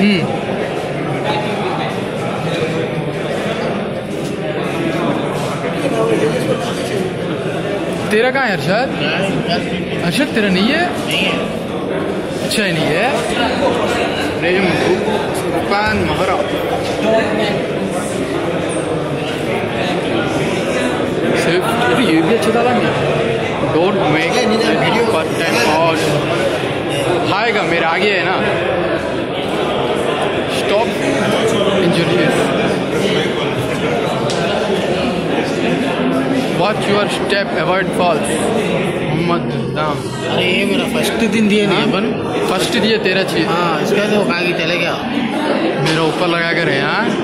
हम्म। तेरा कहाँ है अरशद? अरशद तेरा नहीं है? अच्छा ही नहीं है। रूपान महरा। सिर्फ़ ये भी अच्छा था नहीं डोंट मेक और हाएगा मेरे आगे है ना। Stop injurious watch your step avoid falls Mohammad नाम अरे ये मेरा फ़र्स्ट दिन दिए नहीं अपन फ़र्स्ट दिए तेरा चीज़। हाँ इसका तो आगे चले गया। मेरा ऊपर लगा कर है हाँ?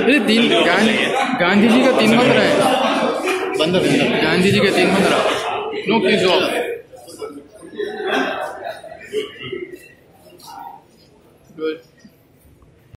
अरे तीन गांधी जी का तीन मत रहा है बंद गांधी जी का तीन मंत्रा नो किस ऑफ़ गुड